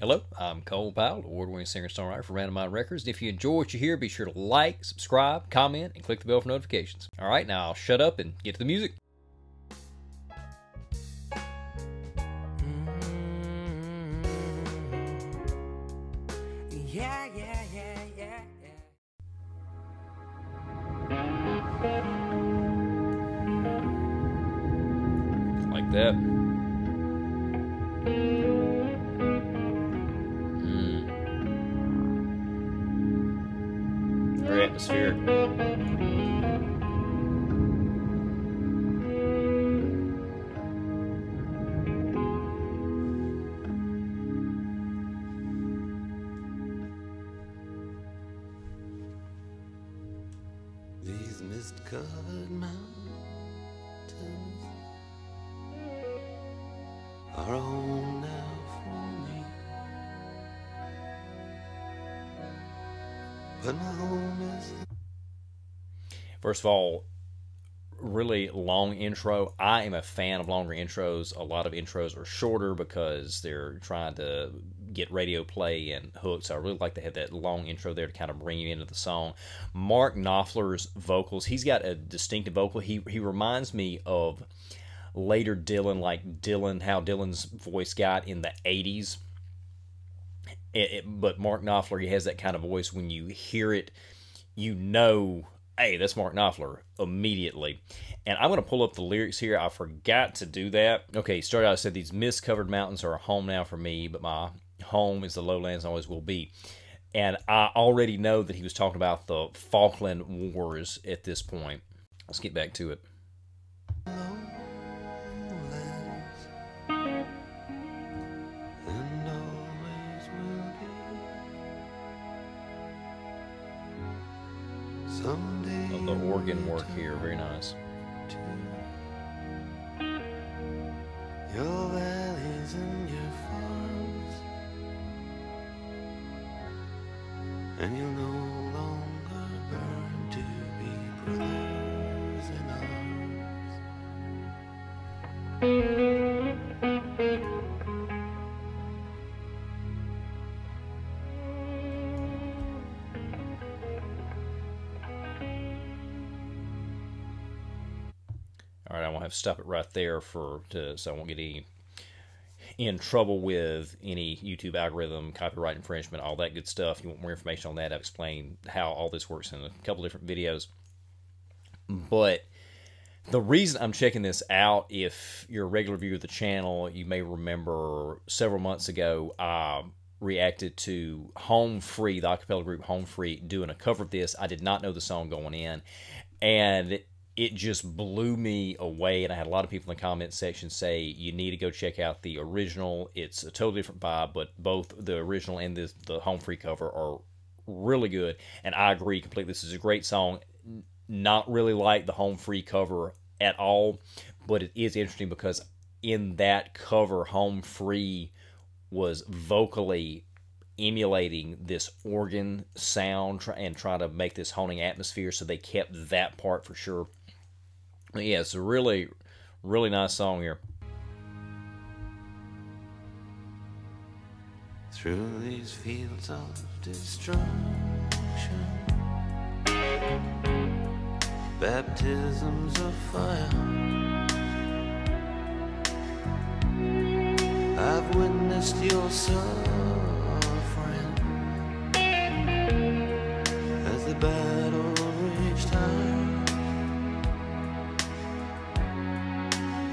Hello, I'm Cole Powell, award-winning singer-songwriter for Randomine Records. And if you enjoy what you hear, be sure to like, subscribe, comment, and click the bell for notifications. All right, now I'll shut up and get to the music. Mm-hmm. Yeah, yeah, yeah, yeah, yeah. Like that. Very. These mist covered mountains are a First of all, really long intro. I am a fan of longer intros. A lot of intros are shorter because they're trying to get radio play and hooks. So I really like to have that long intro there to kind of bring you into the song. Mark Knopfler's vocals, he's got a distinctive vocal. He he reminds me of later Dylan, like Dylan, how Dylan's voice got in the 80s. It, it- but Mark Knopfler, he has that kind of voice when you hear it, you know, hey, that's Mark Knopfler immediately. And I'm going to pull up the lyrics here. I forgot to do that. Okay, start out, I said, These mist covered mountains are a home now for me, but my home is the lowlands and always will be. And I already know that he was talking about the Falkland Wars at this point. Let's get back to it. lowlands Oh, the organ work here, very nice. Stop it right there for to so I won't get any in trouble with any YouTube algorithm, copyright infringement, all that good stuff. You want more information on that? I've explained how all this works in a couple different videos. But the reason I'm checking this out, if you're a regular viewer of the channel, you may remember several months ago I reacted to Home Free, the acapella group Home Free, doing a cover of this. I did not know the song going in, and it just blew me away. And I had a lot of people in the comment section say you need to go check out the original. It's a totally different vibe, but both the original and the the Home Free cover are really good. And I agree completely. This is a great song. Not really like the Home Free cover at all, but it is interesting because in that cover, Home Free was vocally emulating this organ sound and trying to make this haunting atmosphere. So they kept that part for sure. Yeah, it's a really, really nice song here. Through these fields of destruction, baptisms of fire. I've witnessed your suffering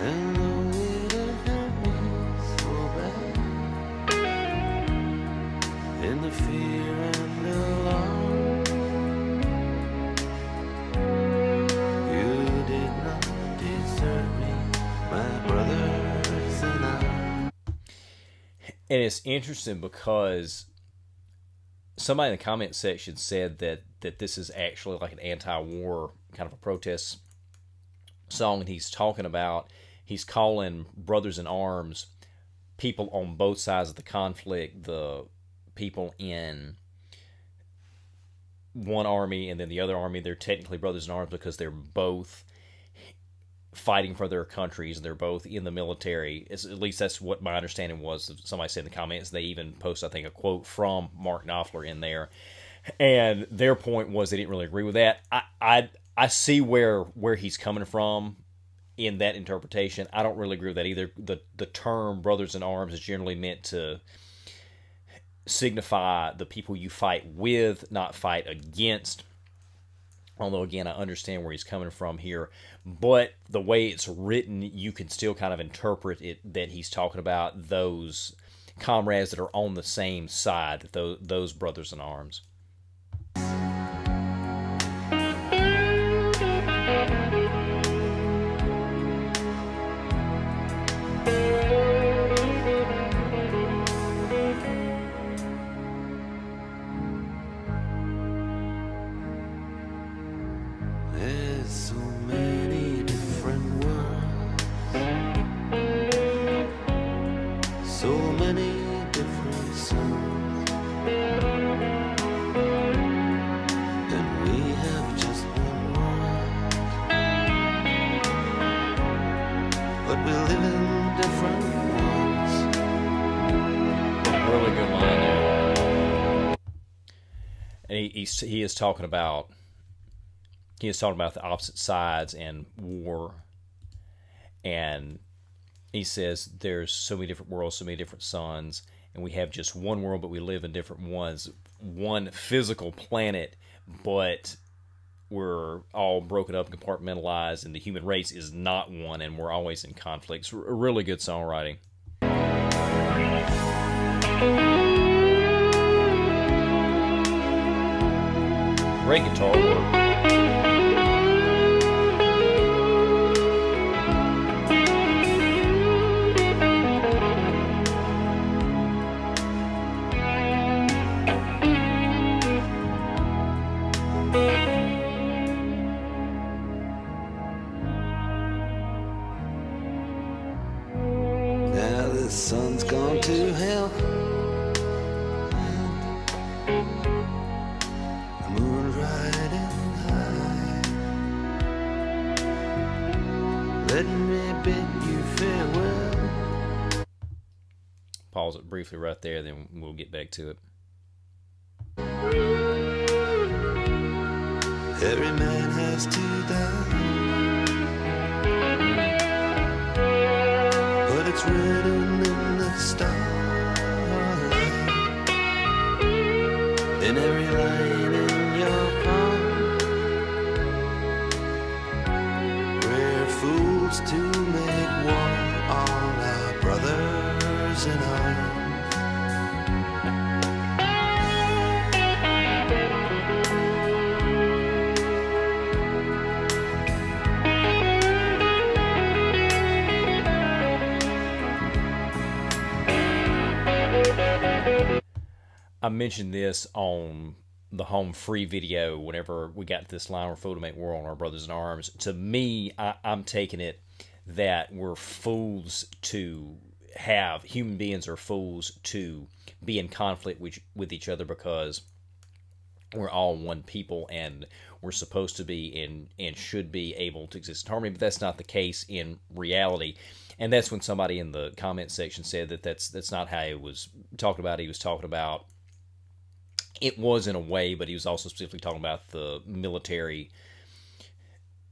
And the wheel happens for fear of the law You did not deserve me, my brother And it's interesting because somebody in the comment section said that that this is actually like an anti-war kind of a protest song and he's talking about he's calling brothers in arms people on both sides of the conflict the people in one army and then the other army they're technically brothers in arms because they're both fighting for their countries. And they're both in the military. It's, at least that's what my understanding was. Somebody said in the comments. They even post, I think, a quote from Mark Knopfler in there, and their point was they didn't really agree with that. I I, I see where where he's coming from in that interpretation. I don't really agree with that either. The the term brothers in arms is generally meant to signify the people you fight with, not fight against. Although again, I understand where he's coming from here, but the way it's written, you can still kind of interpret it that he's talking about those comrades that are on the same side, those, those brothers in arms. Really good line there. And he, he is talking about he is talking about the opposite sides and war. And he says there's so many different worlds, so many different suns, and we have just one world, but we live in different ones. One physical planet, but we're all broken up, compartmentalized, and the human race is not one, and we're always in conflicts. Really good songwriting. Great guitar work. Let me bid you farewell. Pause it briefly right there, then we'll get back to it. Every man has to die. But it's written in the stars. In every line I mentioned this on the home free video whenever we got this line we're fool to make war on our brothers in arms. To me, I, I'm taking it that we're fools to have human beings are fools to be in conflict with, with each other because we're all one people and we're supposed to be and and should be able to exist in harmony. But that's not the case in reality. And that's when somebody in the comment section said that that's that's not how he was talking about. He was talking about it was in a way but he was also specifically talking about the military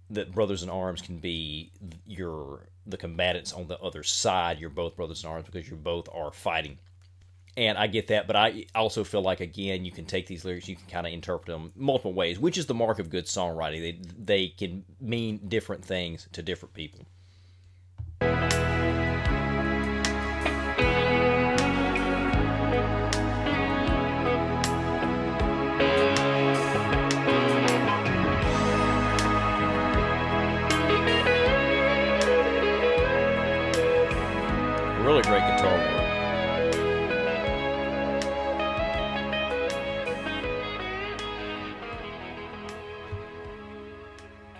that brothers in arms can be your the combatants on the other side you're both brothers in arms because you both are fighting and I get that, but I also feel like again you can take these lyrics, you can kind of interpret them multiple ways, which is the mark of good songwriting. They they can mean different things to different people. Really great guitar work.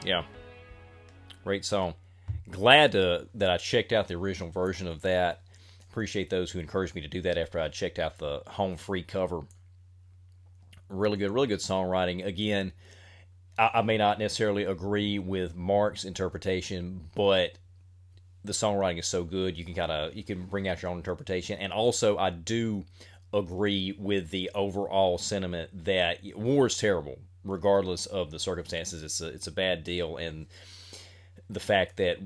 Yeah. Great song. Glad to, that I checked out the original version of that. Appreciate those who encouraged me to do that after I checked out the home free cover. Really good, really good songwriting. Again, I, I may not necessarily agree with Mark's interpretation, but the songwriting is so good you can kind of you can bring out your own interpretation. And also i do agree with the overall sentiment that war is terrible regardless of the circumstances. It's a, it's a bad deal. And the fact that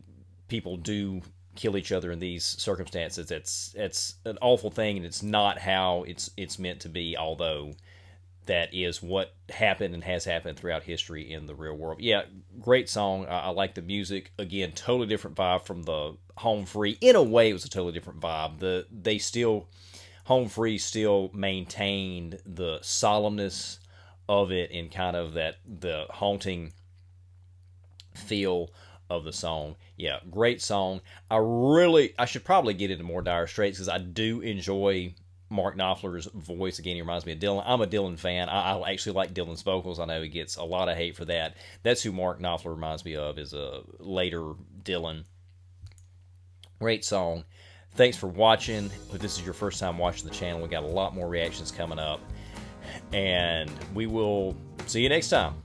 people do kill each other in these circumstances it's it's an awful thing and it's not how it's it's meant to be although that is what happened and has happened throughout history in the real world. Yeah, great song. I, I, like the music. Again, totally different vibe from the Home Free. In a way, it was a totally different vibe. The they still Home Free still maintained the solemnness of it and kind of that the haunting feel of the song. Yeah, great song. I really I should probably get into more Dire Straits because I do enjoy Mark Knopfler's voice again. He reminds me of Dylan. I'm a Dylan fan. I, I, actually like Dylan's vocals. I know he gets a lot of hate for that. That's who Mark Knopfler reminds me of. Is a later Dylan. Great song. Thanks for watching. If this is your first time watching the channel, we got a lot more reactions coming up, and we will see you next time.